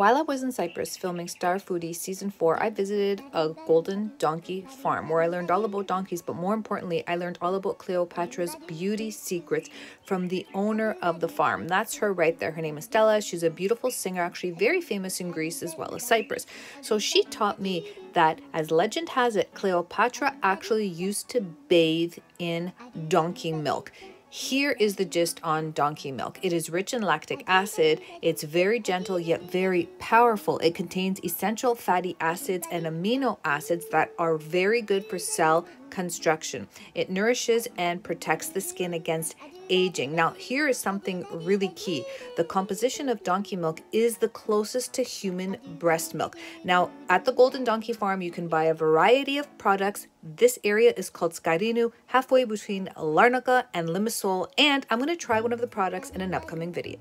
While I was in Cyprus filming Star Foodie Season 4, I visited a golden donkey farm where I learned all about donkeys, but more importantly, I learned all about Cleopatra's beauty secrets from the owner of the farm. That's her right there. Her name is Stella. She's a beautiful singer, actually very famous in Greece as well as Cyprus. So she taught me that, as legend has it, Cleopatra actually used to bathe in donkey milk. Here is the gist on donkey milk. It is rich in lactic acid. It's very gentle yet very powerful. It contains essential fatty acids and amino acids that are very good for cell construction. It nourishes and protects the skin against aging. Now, here is something really key. The composition of donkey milk is the closest to human breast milk. Now, at the Golden Donkey Farm, you can buy a variety of products. This area is called Skarinou, halfway between Larnaca and Limassol, and I'm going to try one of the products in an upcoming video.